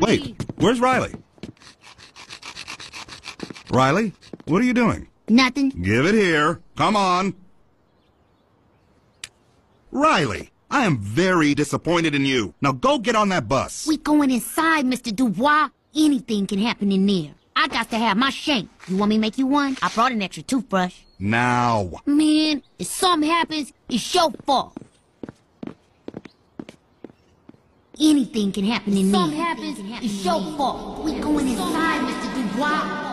Wait, where's Riley? Riley, what are you doing? Nothing. Give it here. Come on. Riley, I am very disappointed in you. Now go get on that bus. We going inside, Mr. Dubois. Anything can happen in there. I got to have my shank. You want me to make you one? I brought an extra toothbrush. Now. Man, if something happens, it's your fault. Anything can happen in there. Something happens, happen it's your fault. We going inside, Mr. Dubois.